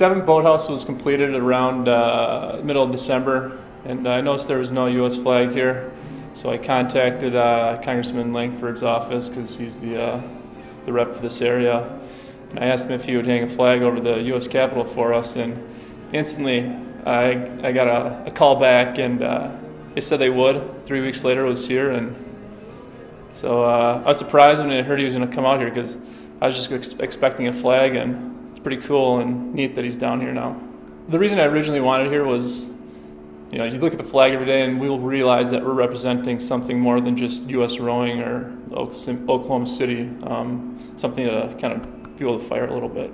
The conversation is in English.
Devon Boathouse was completed around uh, middle of December, and I noticed there was no U.S. flag here. So I contacted uh, Congressman Lankford's office because he's the uh, the rep for this area, and I asked him if he would hang a flag over the U.S. Capitol for us, and instantly I I got a, a call back, and uh, they said they would. Three weeks later, it was here, and so uh, I was surprised when I heard he was going to come out here because I was just ex- expecting a flag, and it's pretty cool and neat that he's down here now. The reason I originally wanted here was you know, you look at the flag every day and we'll realize that we're representing something more than just U.S. rowing or Oklahoma City, um, something to kind of fuel the fire a little bit.